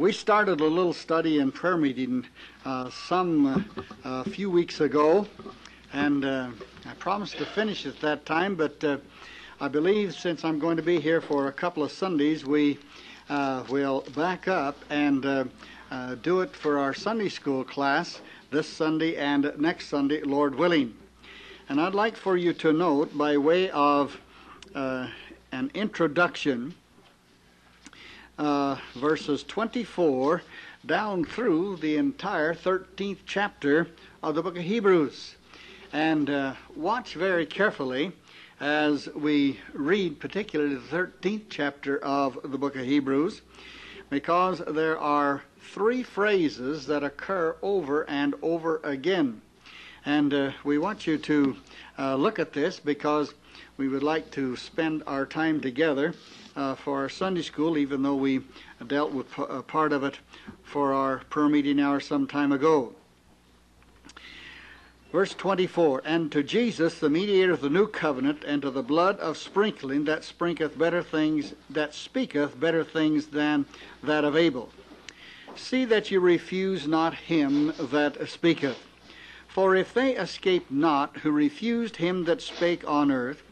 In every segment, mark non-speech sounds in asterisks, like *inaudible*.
We started a little study in prayer meeting uh, some uh, few weeks ago, and uh, I promised to finish at that time, but uh, I believe since I'm going to be here for a couple of Sundays, we uh, will back up and do it for our Sunday school class this Sunday and next Sunday, Lord willing. And I'd like for you to note, by way of uh, an introduction, uh, verses 24 down through the entire 13th chapter of the book of Hebrews. And uh, watch very carefully as we read, particularly the 13th chapter of the book of Hebrews, because there are three phrases that occur over and over again. And uh, we want you to uh, look at this because we would like to spend our time together uh, for our Sunday school, even though we dealt with p- a part of it for our prayer meeting hour some time ago. Verse 24 And to Jesus, the mediator of the new covenant, and to the blood of sprinkling that sprinkleth better things, that speaketh better things than that of Abel. See that you refuse not him that speaketh. For if they escape not who refused him that spake on earth,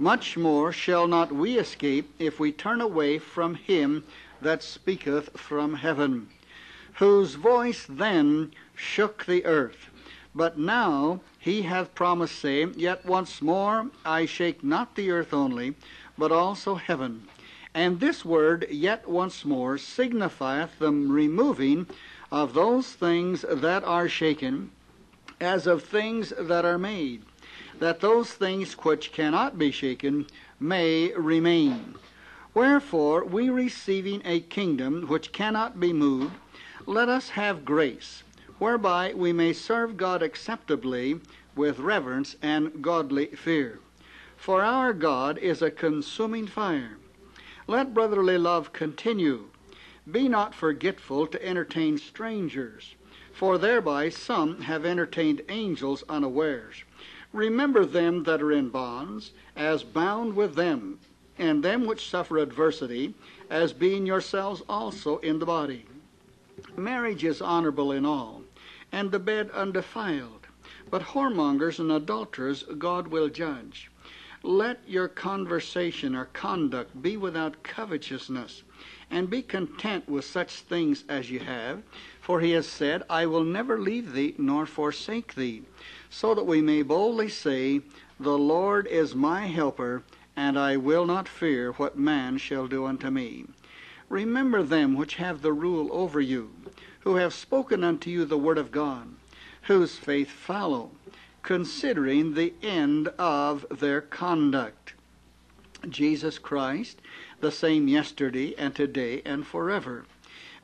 much more shall not we escape if we turn away from him that speaketh from heaven, whose voice then shook the earth. But now he hath promised, saying, Yet once more I shake not the earth only, but also heaven. And this word, yet once more, signifieth the removing of those things that are shaken, as of things that are made, that those things which cannot be shaken may remain. Wherefore, we receiving a kingdom which cannot be moved, let us have grace, whereby we may serve God acceptably with reverence and godly fear. For our God is a consuming fire. Let brotherly love continue. Be not forgetful to entertain strangers, for thereby some have entertained angels unawares. Remember them that are in bonds, as bound with them, and them which suffer adversity, as being yourselves also in the body. Marriage is honorable in all, and the bed undefiled. But whoremongers and adulterers God will judge. Let your conversation or conduct be without covetousness, and be content with such things as you have. For he has said, I will never leave thee nor forsake thee, so that we may boldly say, The Lord is my helper, and I will not fear what man shall do unto me. Remember them which have the rule over you, who have spoken unto you the word of God, whose faith follow, considering the end of their conduct. Jesus Christ, the same yesterday and today and forever.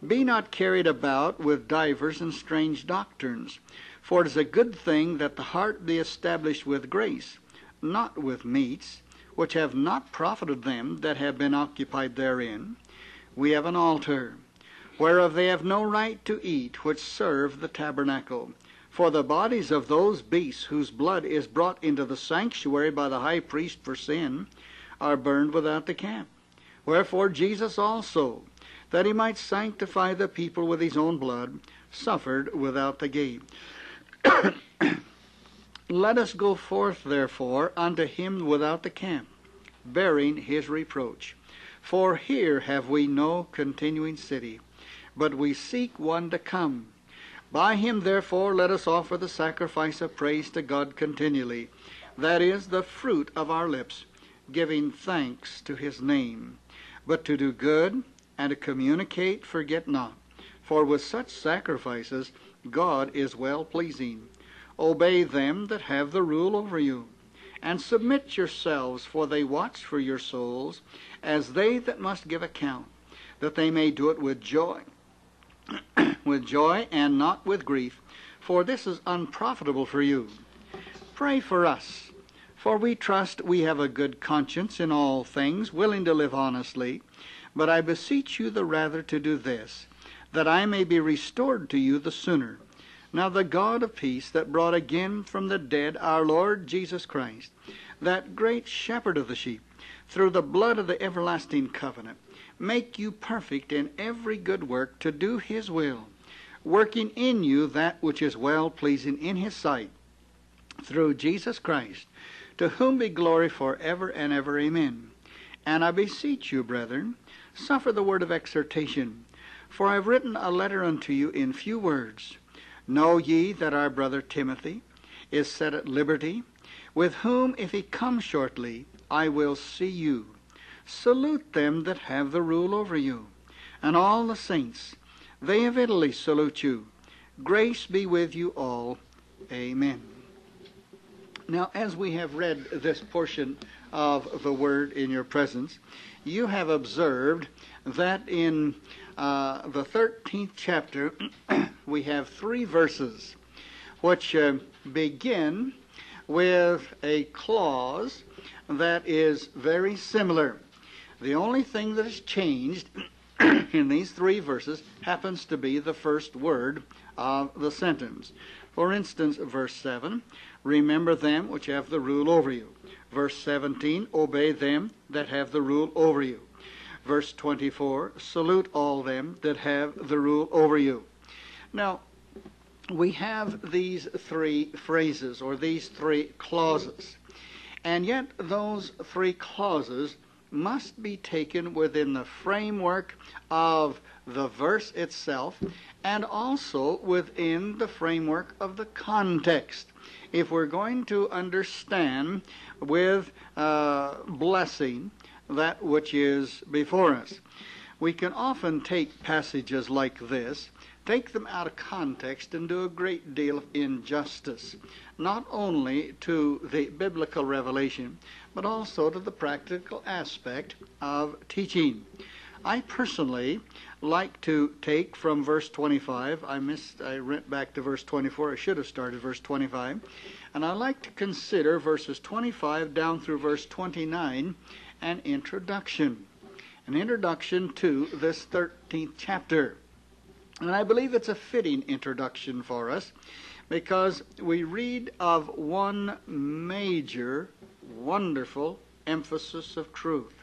Be not carried about with divers and strange doctrines, for it is a good thing that the heart be established with grace, not with meats, which have not profited them that have been occupied therein. We have an altar, whereof they have no right to eat which serve the tabernacle. For the bodies of those beasts whose blood is brought into the sanctuary by the high priest for sin are burned without the camp. Wherefore Jesus also, that he might sanctify the people with his own blood, suffered without the gate. *coughs* Let us go forth, therefore, unto him without the camp, bearing his reproach. For here have we no continuing city, but we seek one to come. By him, therefore, let us offer the sacrifice of praise to God continually, that is, the fruit of our lips, giving thanks to his name. But to do good and to communicate, forget not, for with such sacrifices God is well pleasing. Obey them that have the rule over you, and submit yourselves, for they watch for your souls, as they that must give account, that they may do it with joy, *clears throat* with joy and not with grief, for this is unprofitable for you. Pray for us, for we trust we have a good conscience in all things, willing to live honestly. But I beseech you the rather to do this, that I may be restored to you the sooner. Now the God of peace that brought again from the dead our Lord Jesus Christ, that great shepherd of the sheep, through the blood of the everlasting covenant, make you perfect in every good work to do his will, working in you that which is well pleasing in his sight, through Jesus Christ, to whom be glory for ever and ever. Amen. And I beseech you, brethren, suffer the word of exhortation, for I have written a letter unto you in few words. Know ye that our brother Timothy is set at liberty, with whom, if he come shortly, I will see you. Salute them that have the rule over you, and all the saints. They of Italy salute you. Grace be with you all. Amen. Now, as we have read this portion of the Word in your presence, you have observed that in uh, the 13th chapter *clears throat* we have three verses which uh, begin with a clause that is very similar. The only thing that has changed *clears throat* *clears throat* in these three verses happens to be the first word of the sentence. For instance, verse 7 Remember them which have the rule over you. Verse 17 Obey them that have the rule over you. Verse 24 Salute all them that have the rule over you. Now, we have these three phrases or these three clauses. And yet, those three clauses must be taken within the framework of the verse itself and also within the framework of the context. If we're going to understand with uh, blessing that which is before us, we can often take passages like this, take them out of context, and do a great deal of injustice, not only to the biblical revelation, but also to the practical aspect of teaching. I personally like to take from verse 25. I missed, I went back to verse 24. I should have started verse 25. And I like to consider verses 25 down through verse 29 an introduction. An introduction to this 13th chapter. And I believe it's a fitting introduction for us because we read of one major, wonderful emphasis of truth.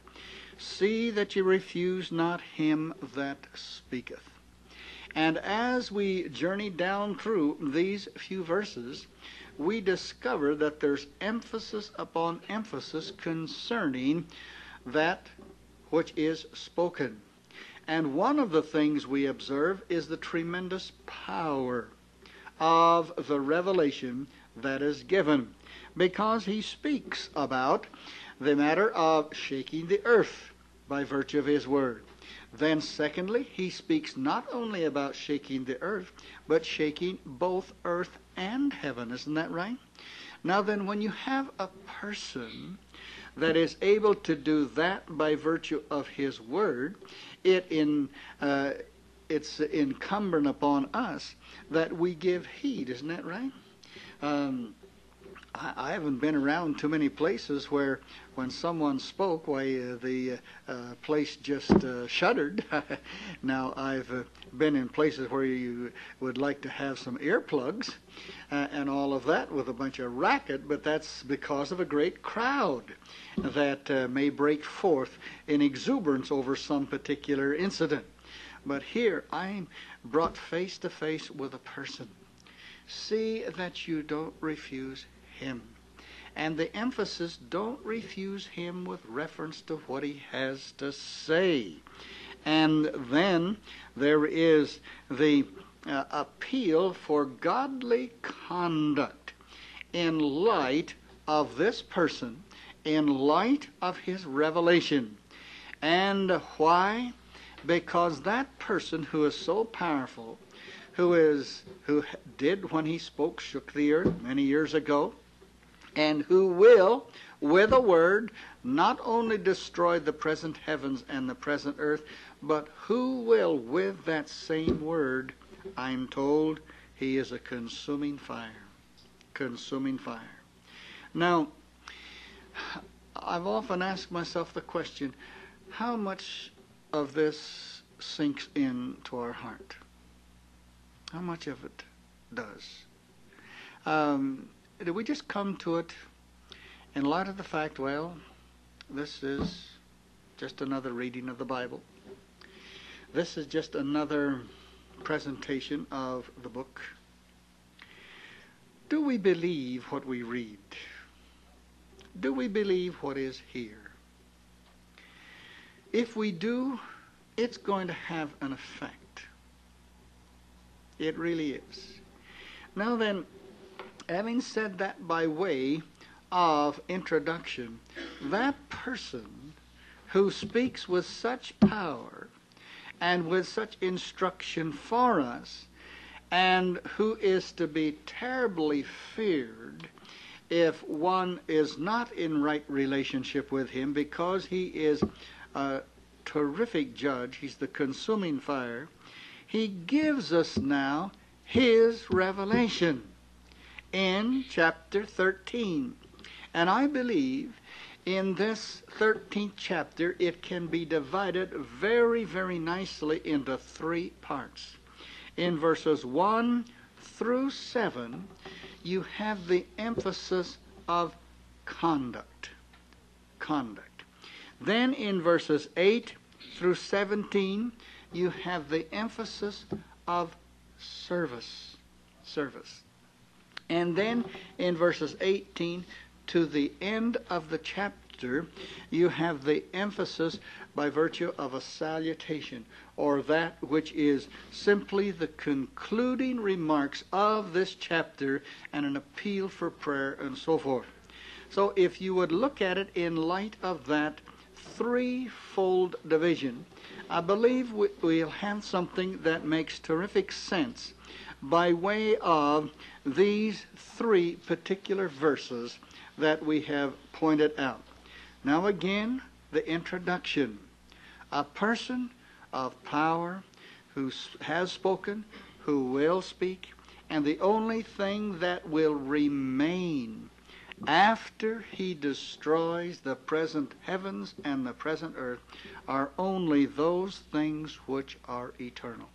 See that ye refuse not him that speaketh. And as we journey down through these few verses, we discover that there's emphasis upon emphasis concerning that which is spoken. And one of the things we observe is the tremendous power of the revelation that is given, because he speaks about the matter of shaking the earth by virtue of his word. Then, secondly, he speaks not only about shaking the earth, but shaking both earth and heaven. Isn't that right? Now, then, when you have a person that is able to do that by virtue of his word, it in uh, it's incumbent upon us that we give heed. Isn't that right? Um, I, haven't been around too many places where when someone spoke, why uh, the uh, place just uh, shuddered. *laughs* now I've uh, been in places where you would like to have some earplugs uh, and all of that with a bunch of racket, but that's because of a great crowd that uh, may break forth in exuberance over some particular incident. But here I'm brought face to face with a person. See that you don't refuse him. And the emphasis don't refuse him with reference to what he has to say. And then there is the uh, appeal for godly conduct in light of this person, in light of his revelation. And why? Because that person who is so powerful, who is who did when he spoke shook the earth many years ago, and who will, with a word, not only destroy the present heavens and the present earth, but who will, with that same word, I'm told, he is a consuming fire. Consuming fire. Now, I've often asked myself the question how much of this sinks into our heart? How much of it does? Um, do we just come to it in light of the fact, well, this is just another reading of the Bible. This is just another presentation of the book. Do we believe what we read? Do we believe what is here? If we do, it's going to have an effect. It really is. Now then, having said that by way of introduction, that person who speaks with such power and with such instruction for us, and who is to be terribly feared if one is not in right relationship with him because he is a terrific judge, he's the consuming fire. He gives us now his revelation in chapter 13. And I believe in this 13th chapter it can be divided very, very nicely into three parts. In verses 1 through 7, you have the emphasis of conduct. Conduct. Then in verses 8 through 17, you have the emphasis of service. Service. And then in verses 18 to the end of the chapter, you have the emphasis by virtue of a salutation, or that which is simply the concluding remarks of this chapter and an appeal for prayer and so forth. So if you would look at it in light of that threefold division, I believe we'll have something that makes terrific sense by way of these three particular verses that we have pointed out. Now, again, the introduction. A person of power who has spoken, who will speak, and the only thing that will remain after he destroys the present heavens and the present earth are only those things which are eternal.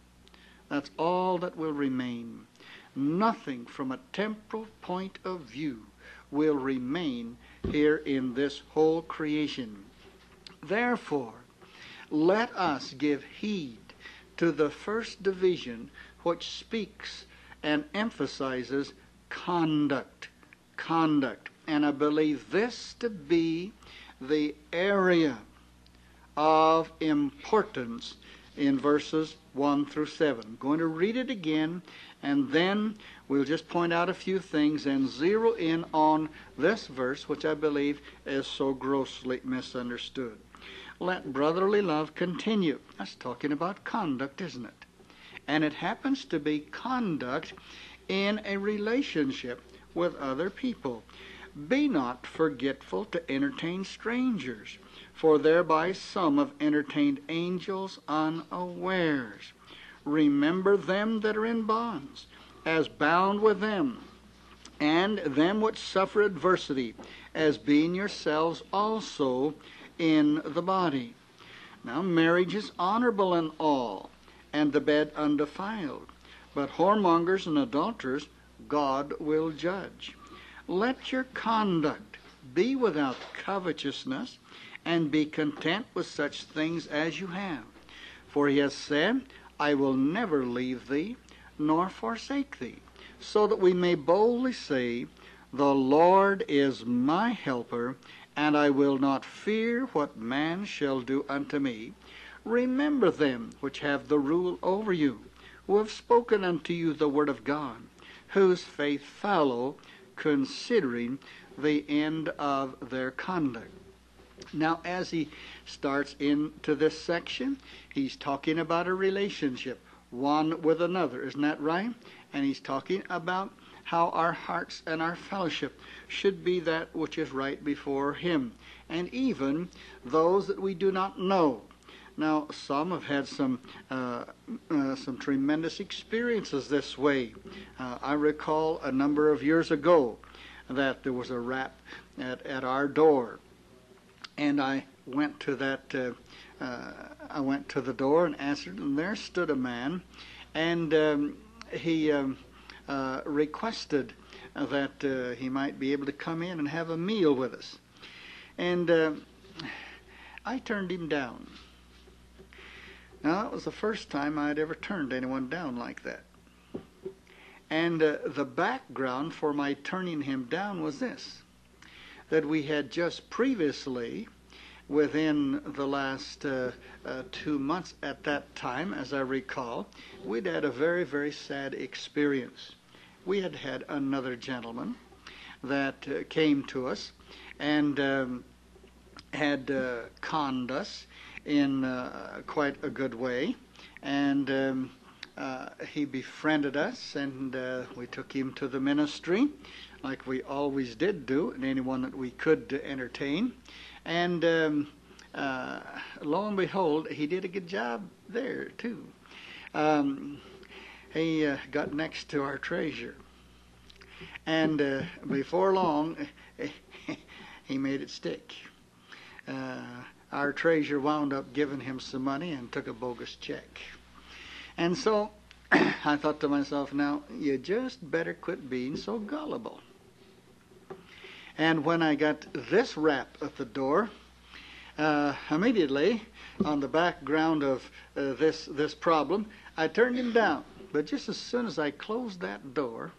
That's all that will remain. Nothing from a temporal point of view will remain here in this whole creation. Therefore, let us give heed to the first division which speaks and emphasizes conduct. Conduct. And I believe this to be the area of importance in verses 1 through 7. I'm going to read it again, and then we'll just point out a few things and zero in on this verse, which I believe is so grossly misunderstood. Let brotherly love continue. That's talking about conduct, isn't it? And it happens to be conduct in a relationship with other people. Be not forgetful to entertain strangers for thereby some have entertained angels unawares. Remember them that are in bonds, as bound with them, and them which suffer adversity, as being yourselves also in the body. Now, marriage is honorable in all, and the bed undefiled. But whoremongers and adulterers God will judge. Let your conduct be without covetousness and be content with such things as you have. For he has said, I will never leave thee nor forsake thee, so that we may boldly say, The Lord is my helper, and I will not fear what man shall do unto me. Remember them which have the rule over you, who have spoken unto you the word of God, whose faith follow, considering the end of their conduct. Now, as he starts into this section, he's talking about a relationship, one with another. Isn't that right? And he's talking about how our hearts and our fellowship should be that which is right before him, and even those that we do not know. Now, some have had some uh, uh, some tremendous experiences this way. Uh, I recall a number of years ago that there was a rap at, at our door, and I went to that. Uh, uh, I went to the door and answered, and there stood a man, and um, he um, uh, requested that he might be able to come in and have a meal with us. And I turned him down. Now, that was the first time I'd ever turned anyone down like that. And uh, the background for my turning him down was this that we had just previously, within the last uh, uh, two months at that time, as I recall, we'd had a very, very sad experience. We had had another gentleman that uh, came to us and um, had uh, conned us in uh, quite a good way. And um, uh, he befriended us, and uh, we took him to the ministry, like we always did do, and anyone that we could entertain. And um, uh, lo and behold, he did a good job there, too. Um, he uh, got next to our treasure. And uh, before long, *laughs* he made it stick. Our treasurer wound up giving him some money and took a bogus check. And so *clears throat* I thought to myself, now, you just better quit being so gullible. And when I got this rap at the door, uh, immediately, on the background of uh, this, this problem, I turned him down. But just as soon as I closed that door,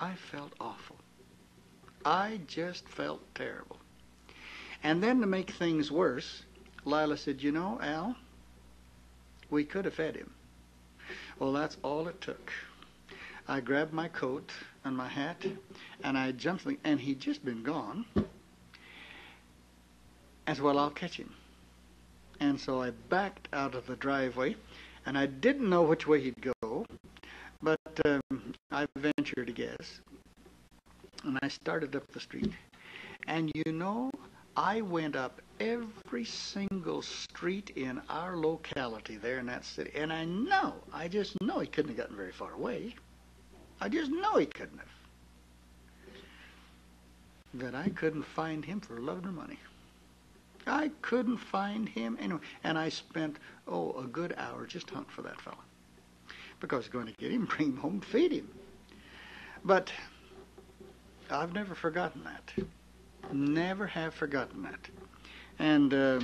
I felt awful. I just felt terrible. And then to make things worse, Lila said, You know, Al, we could have fed him. Well, that's all it took. I grabbed my coat and my hat, and I jumped, and he'd just been gone. As well, I'll catch him. And so I backed out of the driveway, and I didn't know which way he'd go, but um, I ventured a guess. And I started up the street. And you know, I went up every single street in our locality there in that city. And I know, I just know he couldn't have gotten very far away. I just know he couldn't have. That I couldn't find him for love nor money. I couldn't find him anywhere. And I spent, oh, a good hour just hunting for that fellow. Because I was going to get him, *laughs* bring him home, feed him. But I've never forgotten that. Never have forgotten that. And uh,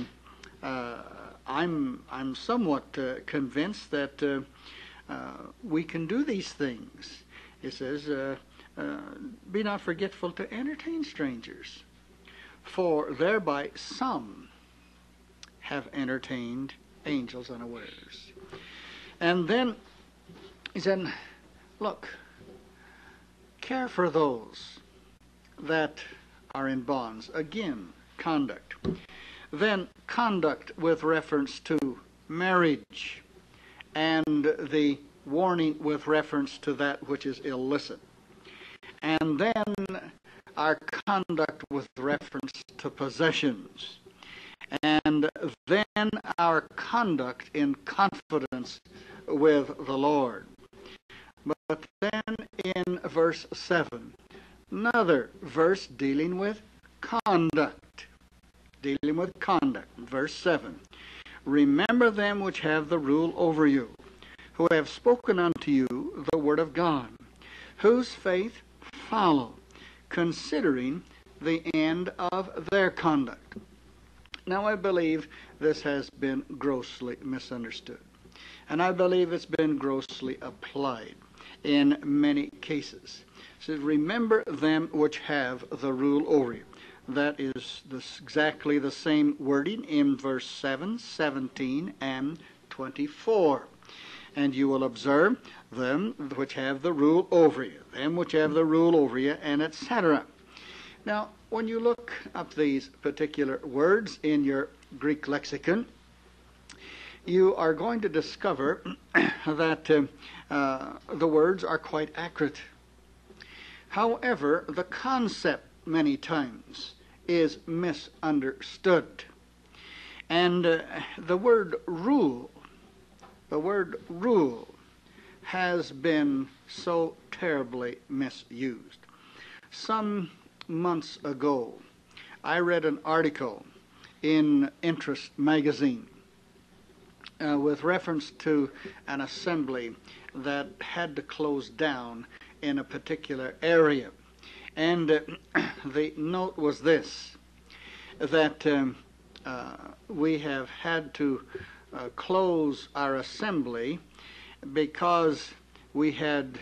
uh, I'm, I'm somewhat uh, convinced that uh, uh, we can do these things. It says, uh, be not forgetful to entertain strangers, for thereby some have entertained angels unawares. And then he said, look, care for those that are in bonds. Again, conduct. Then, conduct with reference to marriage and the warning with reference to that which is illicit. And then, our conduct with reference to possessions. And then, our conduct in confidence with the Lord. But then in verse 7, another verse dealing with conduct. Dealing with conduct. Verse 7. Remember them which have the rule over you, who have spoken unto you the word of God, whose faith follow, considering the end of their conduct. Now, I believe this has been grossly misunderstood. And I believe it's been grossly applied in many cases says, Remember them which have the rule over you. That is this, exactly the same wording in verse 7, 17, and 24. And you will observe them which have the rule over you, them which have the rule over you, and etc. Now, when you look up these particular words in your Greek lexicon, you are going to discover *clears throat* that uh, uh, the words are quite accurate. However, the concept many times is misunderstood. And uh, the word rule, the word rule, has been so terribly misused. Some months ago, I read an article in Interest magazine uh, with reference to an assembly that had to close down in a particular area. And uh, *clears throat* the note was this that um, uh, we have had to uh, close our assembly because we had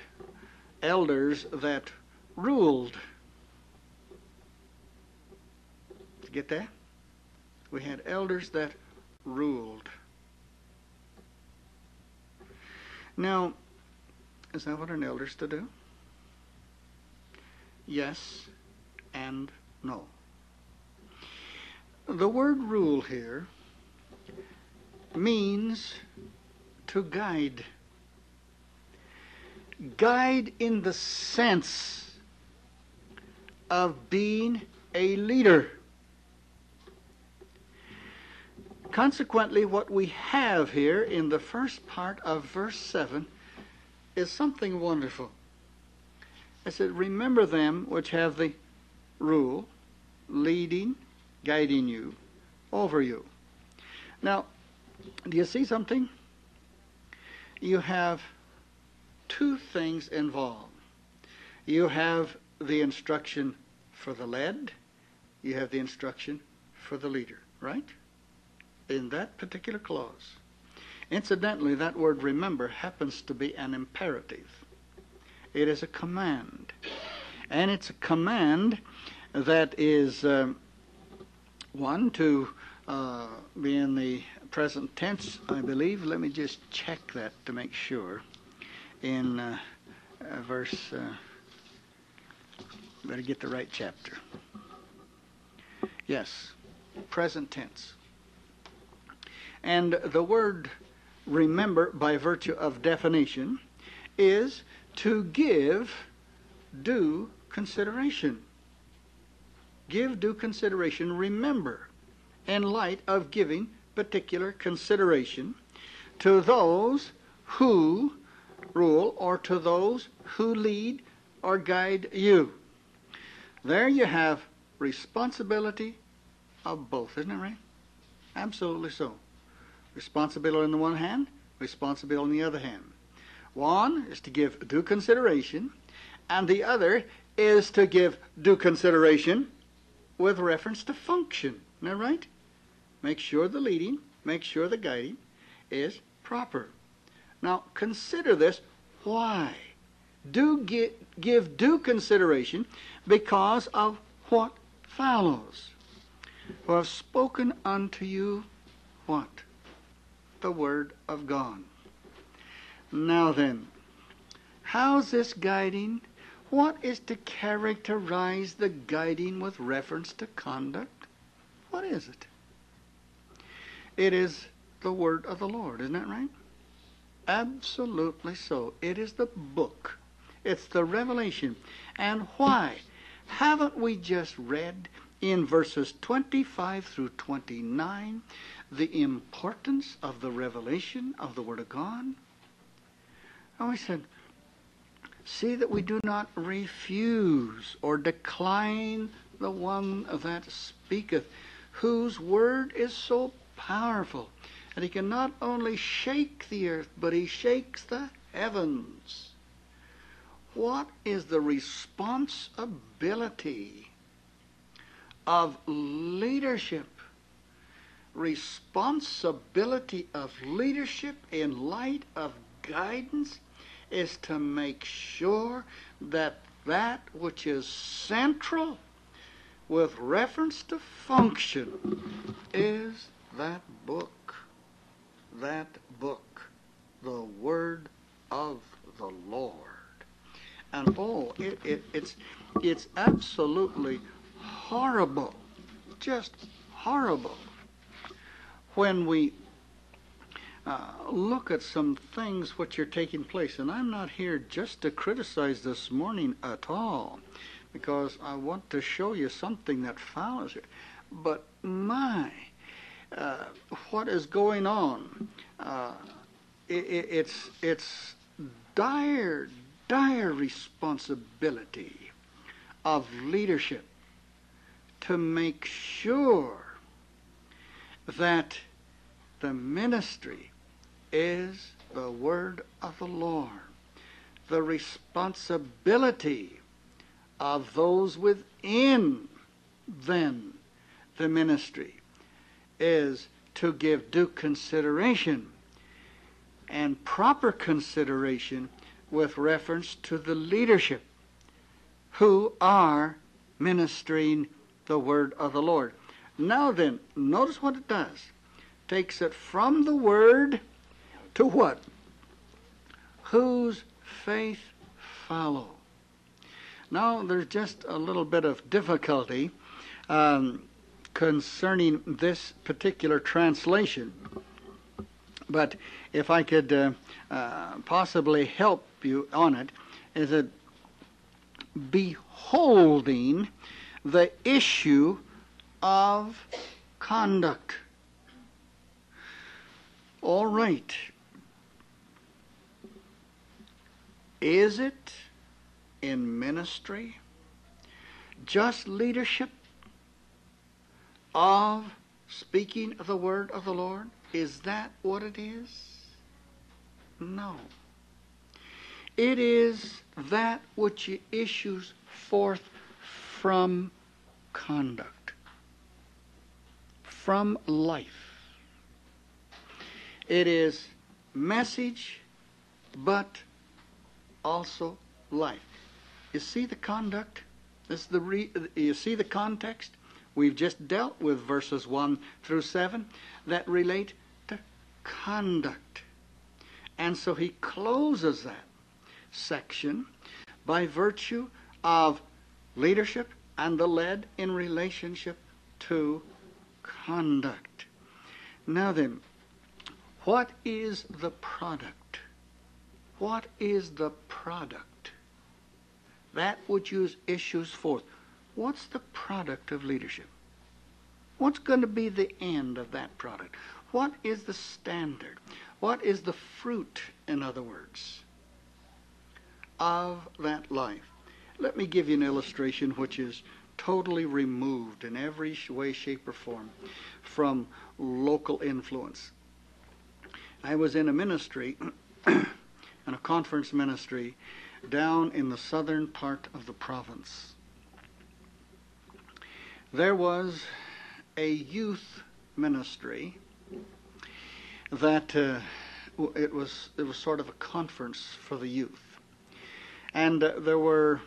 elders that ruled. Get that? We had elders that ruled. Now, is that what an elder's to do? Yes and no. The word rule here means to guide. Guide in the sense of being a leader. Consequently, what we have here in the first part of verse 7 is something wonderful. I said, Remember them which have the rule, leading, guiding you, over you. Now, do you see something? You have two things involved. You have the instruction for the led, you have the instruction for the leader, right? in that particular clause. Incidentally, that word remember happens to be an imperative. It is a command. And it's a command that is, um, one, to uh, be in the present tense, I believe. Let me just check that to make sure. In uh, uh, verse, uh, better get the right chapter. Yes, present tense. And the word remember, by virtue of definition, is to give due consideration. Give due consideration. Remember, in light of giving particular consideration to those who rule or to those who lead or guide you. There you have responsibility of both, isn't it right? Absolutely so. Responsibility on the one hand, responsibility on the other hand. One is to give due consideration, and the other is to give due consideration with reference to function. Isn't that right? Make sure the leading, make sure the guiding is proper. Now, consider this. Why? Do give, give due consideration because of what follows. For I've spoken unto you what? the Word of God. Now then, how's this guiding? What is to characterize the guiding with reference to conduct? What is it? It is the Word of the Lord, isn't that right? Absolutely so. It is the book. It's the revelation. And why? Haven't we just read in verses 25 through 29 the importance of the revelation of the Word of God. And we said, See that we do not refuse or decline the one that speaketh, whose word is so powerful, and he can not only shake the earth, but he shakes the heavens. What is the responsibility of leadership responsibility of leadership in light of guidance is to make sure that that which is central with reference to function is that book. That book, the Word of the Lord. And oh, it, it, it's, it's absolutely horrible, just horrible when we uh, look at some things which are taking place, and I'm not here just to criticize this morning at all, because I want to show you something that follows it. But my, uh, what is going on? Uh, it, it's it's dire, dire responsibility of leadership to make sure that the ministry is the word of the Lord. The responsibility of those within then the ministry is to give due consideration and proper consideration with reference to the leadership who are ministering the word of the Lord. Now then, notice what it does. Takes it from the word to what? Whose faith follow. Now, there's just a little bit of difficulty um, concerning this particular translation. But if I could uh, uh, possibly help you on it, is it beholding the issue of conduct. All right. Is it in ministry just leadership of speaking of the word of the Lord? Is that what it is? No. It is that which issues forth from conduct, from life. It is message, but also life. You see the conduct? This is the re, you see the context? We've just dealt with verses 1 through 7 that relate to conduct. And so he closes that section by virtue of leadership and the led in relationship to conduct. Now then, what is the product? What is the product? That which issues forth. What's the product of leadership? What's going to be the end of that product? What is the standard? What is the fruit, in other words, of that life? Let me give you an illustration which is totally removed in every way, shape, or form from local influence. I was in a ministry, *clears throat* in a conference ministry, down in the southern part of the province. There was a youth ministry that uh, it was it was sort of a conference for the youth, and uh, there were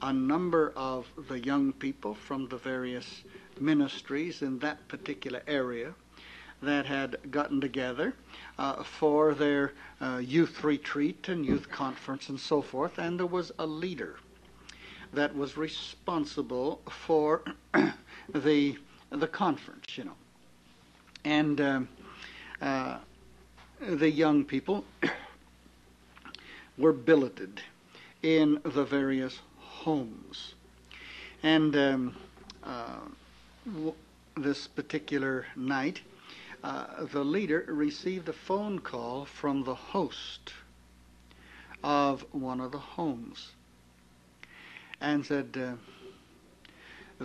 a number of the young people from the various ministries in that particular area that had gotten together uh, for their uh, youth retreat and youth conference and so forth, and there was a leader that was responsible for *clears throat* the the conference, you know, and um, uh, the young people *clears throat* were billeted in the various homes. And um, uh, w- this particular night, uh, the leader received a phone call from the host of one of the homes and said, uh,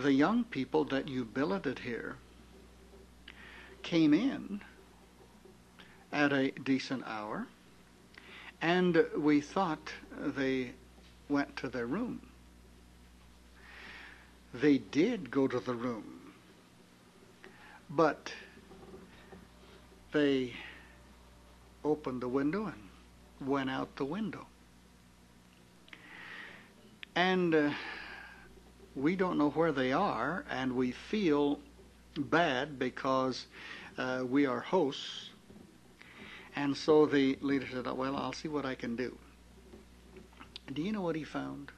The young people that you billeted here came in at a decent hour, and we thought they went to their room. They did go to the room, but they opened the window and went out the window. And uh, we don't know where they are, and we feel bad because uh, we are hosts. And so the leader said, Well, I'll see what I can do. Do you know what he found?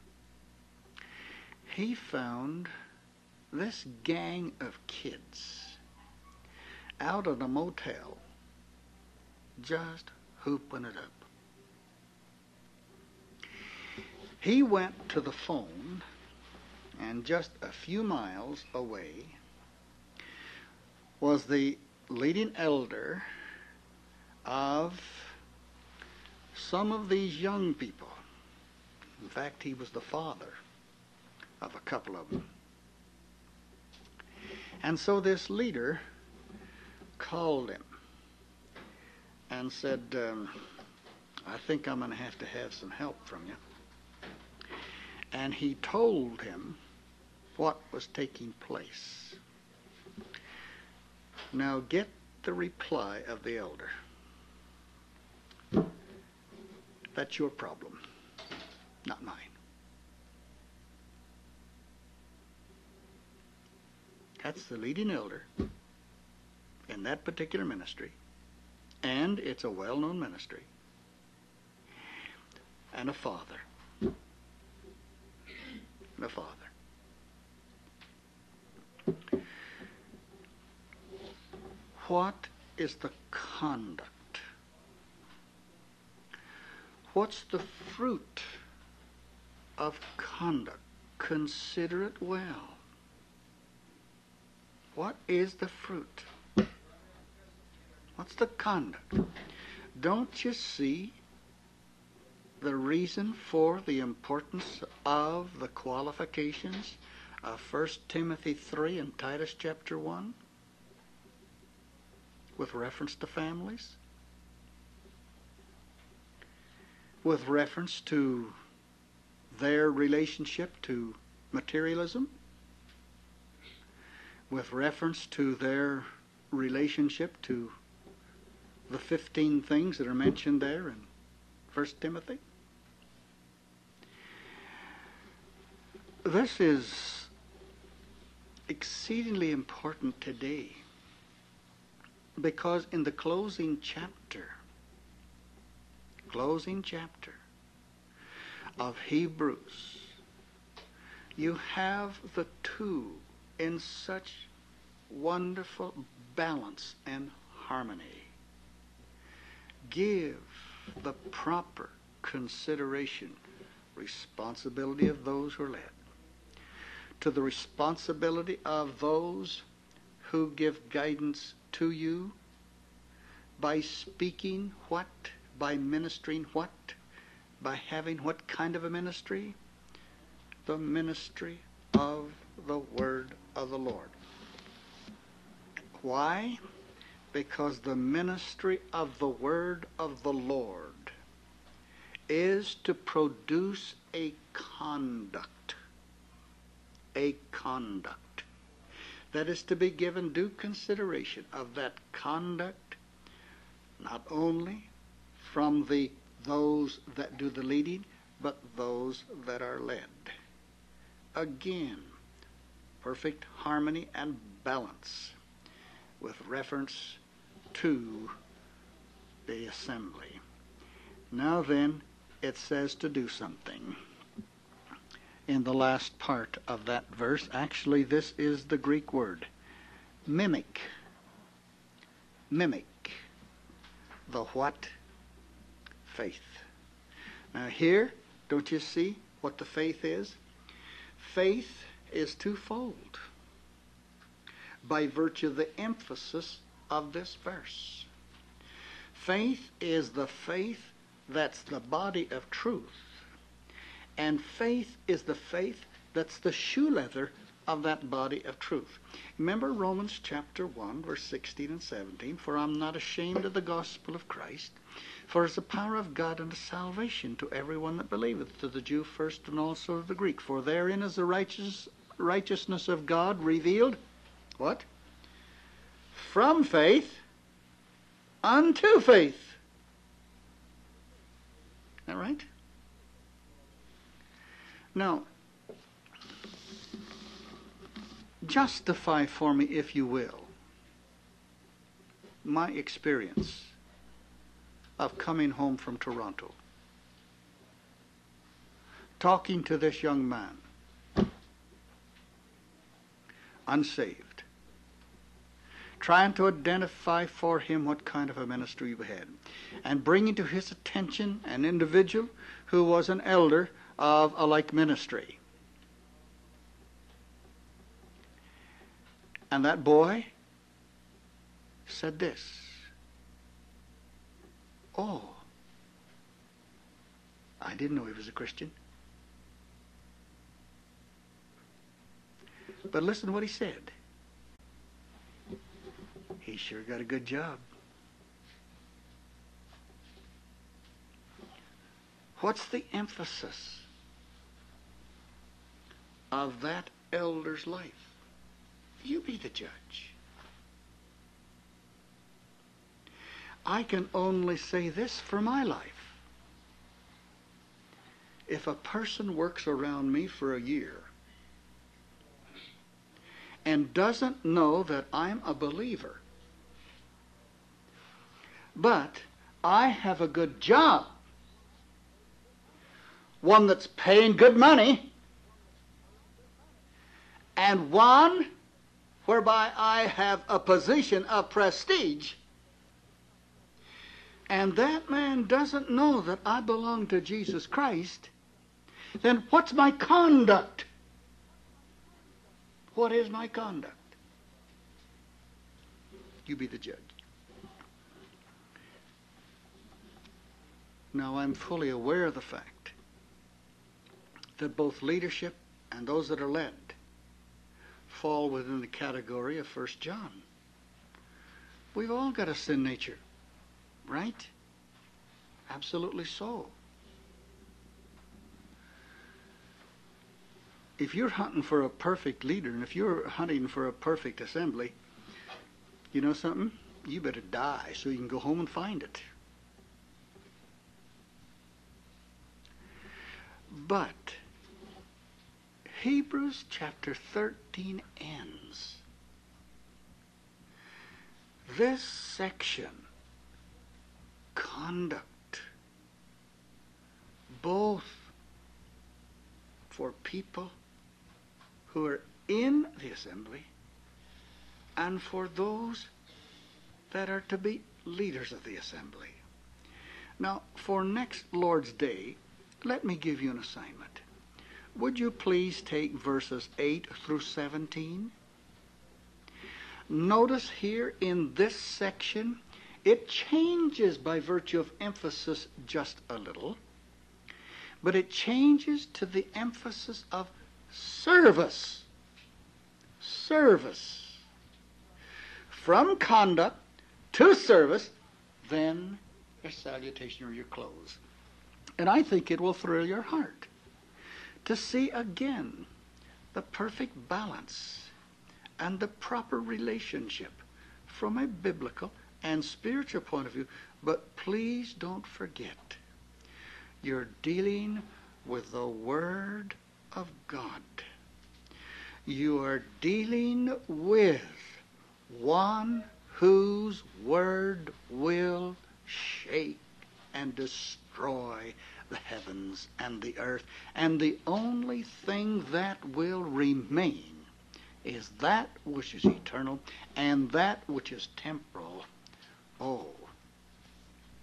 He found this gang of kids out of the motel just hooping it up. He went to the phone, and just a few miles away was the leading elder of some of these young people. In fact, he was the father of a couple of them. And so this leader called him and said, um, I think I'm going to have to have some help from you. And he told him what was taking place. Now get the reply of the elder. That's your problem, not mine. That's the leading elder in that particular ministry, and it's a well known ministry, and a father. And a father. What is the conduct? What's the fruit of conduct? Consider it well. What is the fruit? What's the conduct? Don't you see the reason for the importance of the qualifications of 1 Timothy 3 and Titus chapter 1 with reference to families? With reference to their relationship to materialism? With reference to their relationship to the 15 things that are mentioned there in 1 Timothy? This is exceedingly important today because in the closing chapter, closing chapter of Hebrews, you have the two in such wonderful balance and harmony give the proper consideration, responsibility of those who are led, to the responsibility of those who give guidance to you by speaking what, by ministering what, by having what kind of a ministry? The ministry of the Word of the Lord. Why? Because the ministry of the word of the Lord is to produce a conduct. A conduct. That is to be given due consideration of that conduct, not only from the those that do the leading, but those that are led. Again, perfect harmony and balance with reference to the assembly. Now then, it says to do something. In the last part of that verse, actually, this is the Greek word mimic. Mimic. The what? Faith. Now, here, don't you see what the faith is? Faith is twofold by virtue of the emphasis of this verse. Faith is the faith that's the body of truth. And faith is the faith that's the shoe leather of that body of truth. Remember Romans chapter 1, verse 16 and 17 For I'm not ashamed of the gospel of Christ, for it's the power of God unto salvation to everyone that believeth, to the Jew first and also to the Greek. For therein is the righteous, righteousness of God revealed. What? From faith unto faith. Is that right? Now, justify for me, if you will, my experience of coming home from Toronto, talking to this young man, unsaved trying to identify for him what kind of a ministry you had, and bringing to his attention an individual who was an elder of a like ministry. And that boy said this Oh, I didn't know he was a Christian. But listen to what he said. He sure got a good job. What's the emphasis of that elder's life? You be the judge. I can only say this for my life. If a person works around me for a year and doesn't know that I'm a believer, but I have a good job, one that's paying good money, and one whereby I have a position of prestige, and that man doesn't know that I belong to Jesus Christ, then what's my conduct? What is my conduct? You be the judge. Now, I'm fully aware of the fact that both leadership and those that are led fall within the category of First John. We've all got a sin nature, right? Absolutely so. If you're hunting for a perfect leader and if you're hunting for a perfect assembly, you know something? You better die so you can go home and find it. But Hebrews chapter 13 ends. This section, conduct, both for people who are in the assembly and for those that are to be leaders of the assembly. Now, for next Lord's Day, let me give you an assignment. Would you please take verses 8 through 17? Notice here in this section, it changes by virtue of emphasis just a little, but it changes to the emphasis of service. Service. From conduct to service, then your salutation or your close. And I think it will thrill your heart to see again the perfect balance and the proper relationship from a biblical and spiritual point of view. But please don't forget, you're dealing with the Word of God. You are dealing with one whose Word will shake and destroy the heavens and the earth. And the only thing that will remain is that which is eternal and that which is temporal. Oh,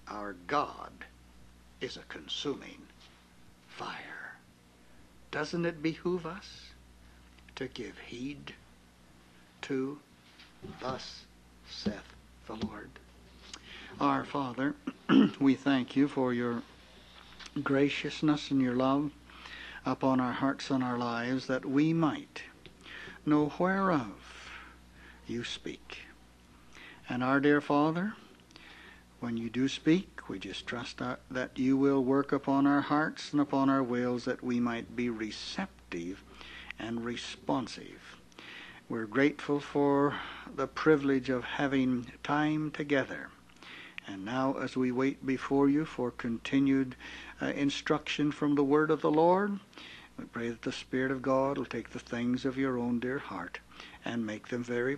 our God is a consuming fire. Doesn't it behoove us to give heed to thus saith the Lord? Our Father, we thank you for your graciousness and your love upon our hearts and our lives that we might know whereof you speak. And our dear Father, when you do speak, we just trust that you will work upon our hearts and upon our wills that we might be receptive and responsive. We're grateful for the privilege of having time together and now, as we wait before you for continued uh, instruction from the word of the Lord, we pray that the Spirit of God will take the things of your own dear heart and make them very